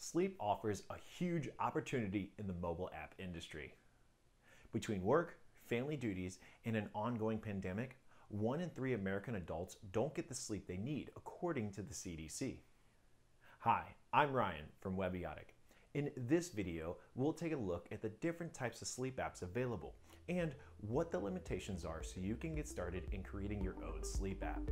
sleep offers a huge opportunity in the mobile app industry. Between work, family duties, and an ongoing pandemic, one in three American adults don't get the sleep they need, according to the CDC. Hi, I'm Ryan from Webiotic. In this video, we'll take a look at the different types of sleep apps available and what the limitations are so you can get started in creating your own sleep app.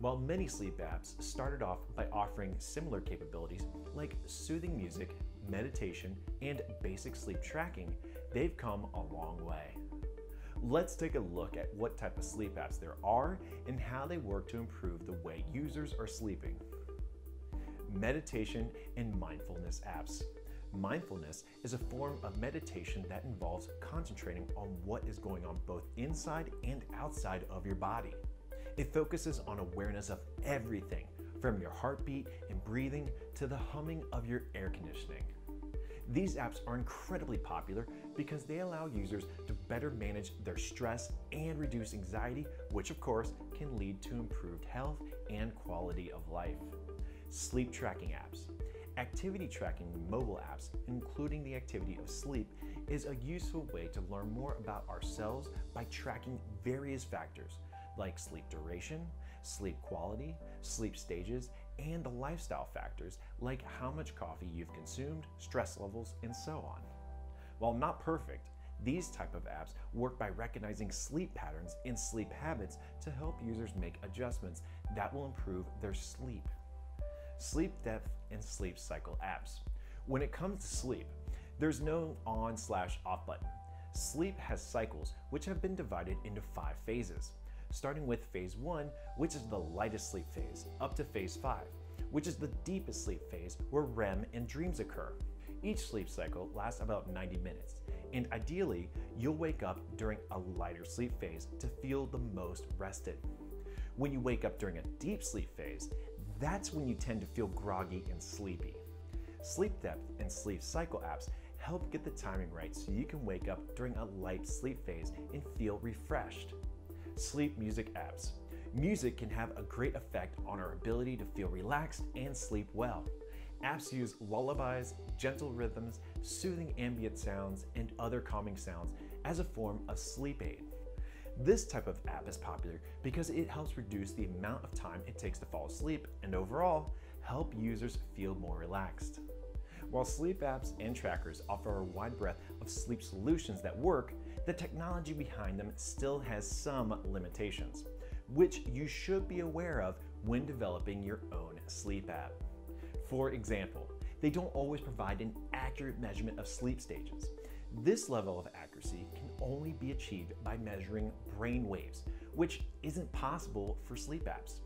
While many sleep apps started off by offering similar capabilities like soothing music, meditation, and basic sleep tracking, they've come a long way. Let's take a look at what type of sleep apps there are and how they work to improve the way users are sleeping. Meditation and mindfulness apps. Mindfulness is a form of meditation that involves concentrating on what is going on both inside and outside of your body. It focuses on awareness of everything from your heartbeat and breathing to the humming of your air conditioning. These apps are incredibly popular because they allow users to better manage their stress and reduce anxiety, which of course can lead to improved health and quality of life. Sleep tracking apps. Activity tracking mobile apps, including the activity of sleep, is a useful way to learn more about ourselves by tracking various factors like sleep duration, sleep quality, sleep stages, and the lifestyle factors like how much coffee you've consumed, stress levels, and so on. While not perfect, these type of apps work by recognizing sleep patterns and sleep habits to help users make adjustments that will improve their sleep. Sleep depth and sleep cycle apps. When it comes to sleep, there's no on slash off button. Sleep has cycles which have been divided into five phases starting with phase one, which is the lightest sleep phase, up to phase five, which is the deepest sleep phase where REM and dreams occur. Each sleep cycle lasts about 90 minutes, and ideally, you'll wake up during a lighter sleep phase to feel the most rested. When you wake up during a deep sleep phase, that's when you tend to feel groggy and sleepy. Sleep depth and sleep cycle apps help get the timing right so you can wake up during a light sleep phase and feel refreshed sleep music apps. Music can have a great effect on our ability to feel relaxed and sleep well. Apps use lullabies, gentle rhythms, soothing ambient sounds, and other calming sounds as a form of sleep aid. This type of app is popular because it helps reduce the amount of time it takes to fall asleep and overall help users feel more relaxed. While sleep apps and trackers offer a wide breadth of sleep solutions that work, the technology behind them still has some limitations, which you should be aware of when developing your own sleep app. For example, they don't always provide an accurate measurement of sleep stages. This level of accuracy can only be achieved by measuring brain waves, which isn't possible for sleep apps.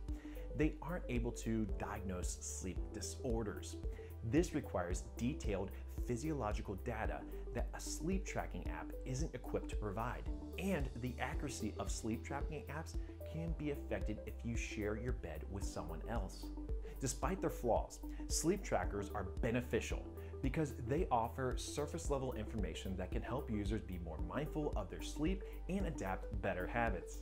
They aren't able to diagnose sleep disorders. This requires detailed physiological data that a sleep tracking app isn't equipped to provide. And the accuracy of sleep tracking apps can be affected if you share your bed with someone else. Despite their flaws, sleep trackers are beneficial because they offer surface level information that can help users be more mindful of their sleep and adapt better habits.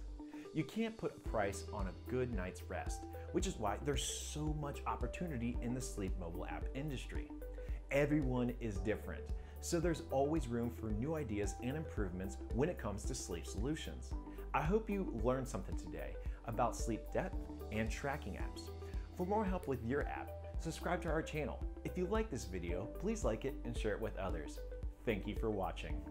You can't put a price on a good night's rest, which is why there's so much opportunity in the sleep mobile app industry. Everyone is different, so there's always room for new ideas and improvements when it comes to sleep solutions. I hope you learned something today about sleep depth and tracking apps. For more help with your app, subscribe to our channel. If you like this video, please like it and share it with others. Thank you for watching.